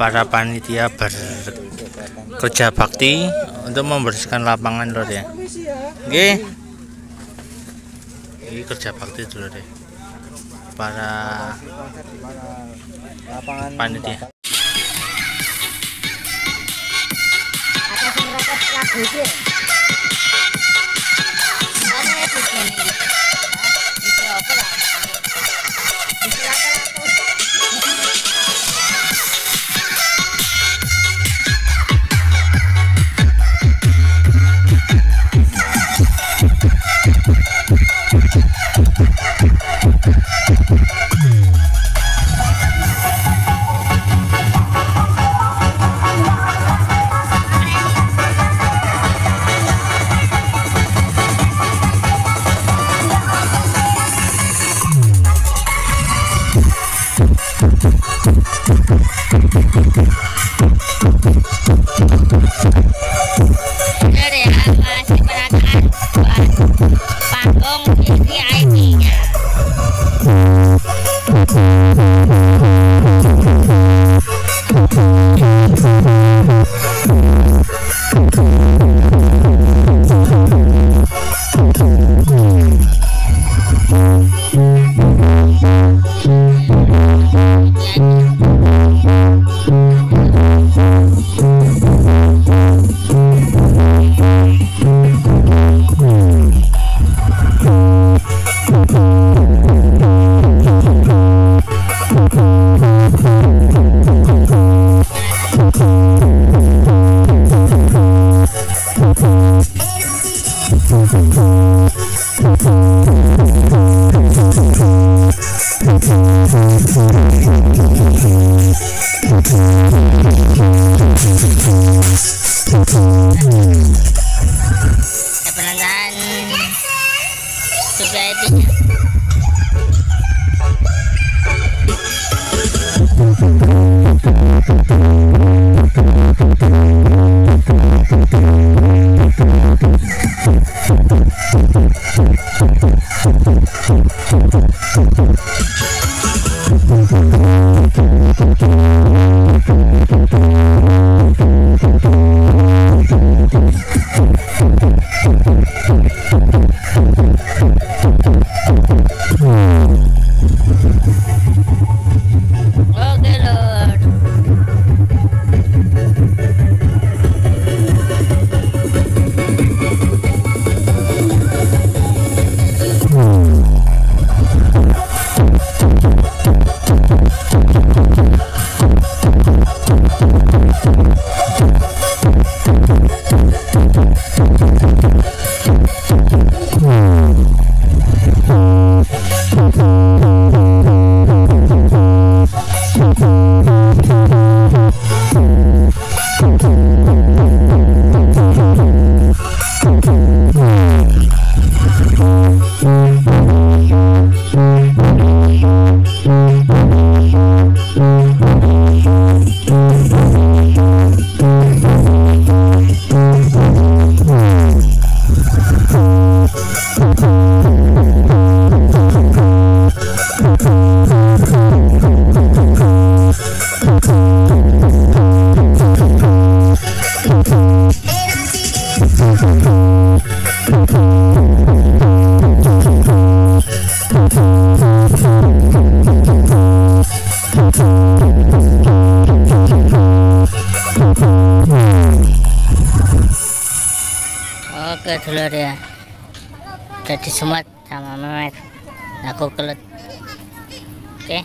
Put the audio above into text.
para panitia bekerja bakti untuk membersihkan lapangan lur ya. Nggih. Ini kerja bakti dulur ya. Para lapangan panitia. Atas lagu Sa palandahan Society Thank you. Oke dulur ya. Jadi semut sama memet. Aku kelut. Oke.